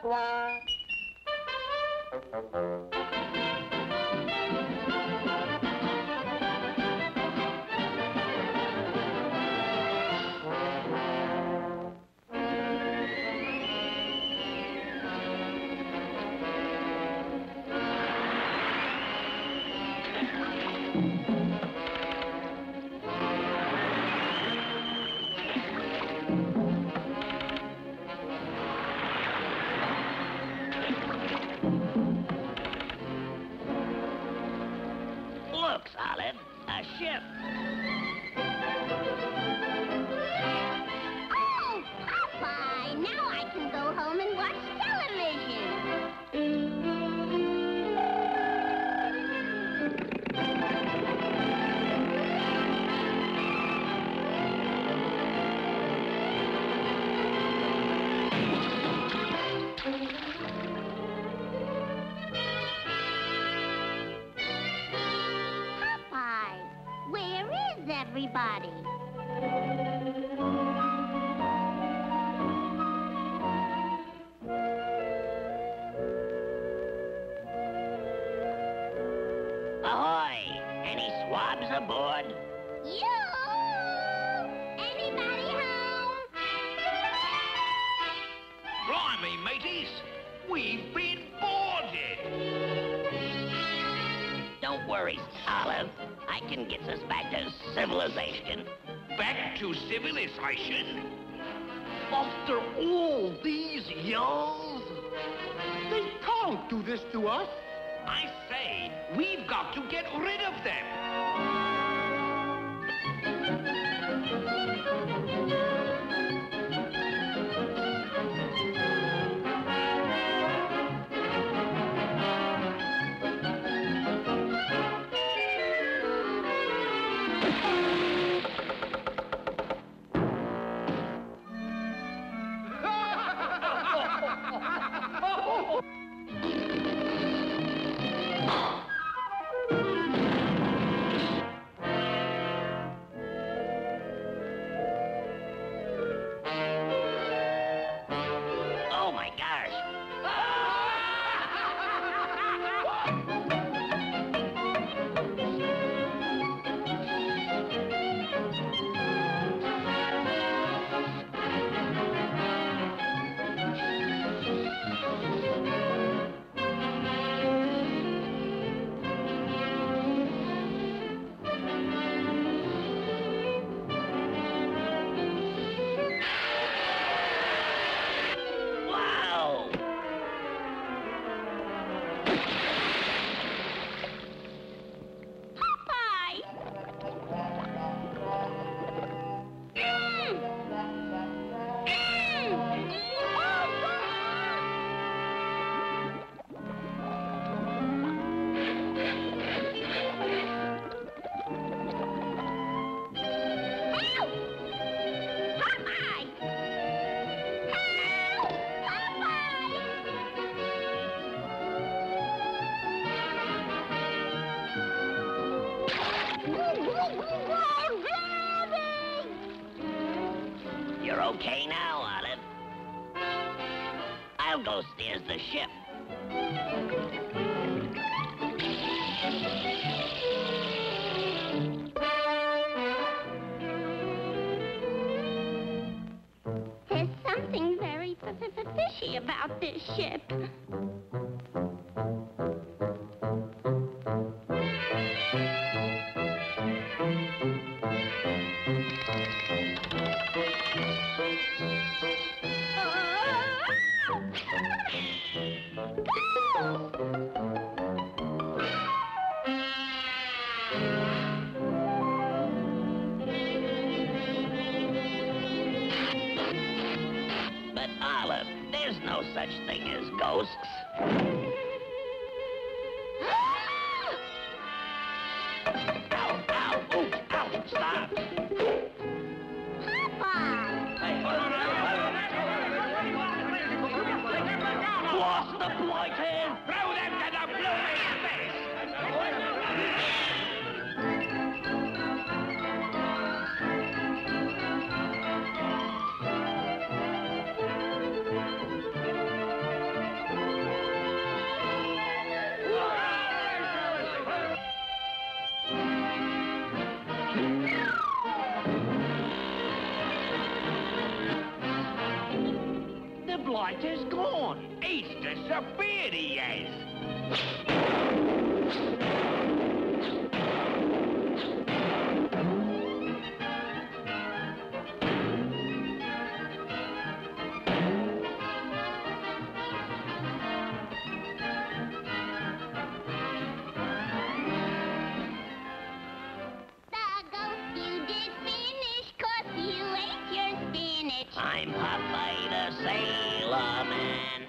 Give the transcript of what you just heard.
wah, wah. Look, Olive, a ship. Everybody? Ahoy! Any swabs aboard? You! Anybody home? Blimey, mateys! We've been worry, Olive. I can get us back to civilization. Back to civilization? After all these years? They can't do this to us. I say, we've got to get rid of them. You're okay now, Olive. I'll go steers the ship. There's something very fishy about this ship. Such thing as ghosts. Ow, ow, ooh, ow, stop. Popeye! Lost the blighted! Throw them to the blooming The blight is gone. He's disappeared, he has. I'm Popeye the Sailor Man.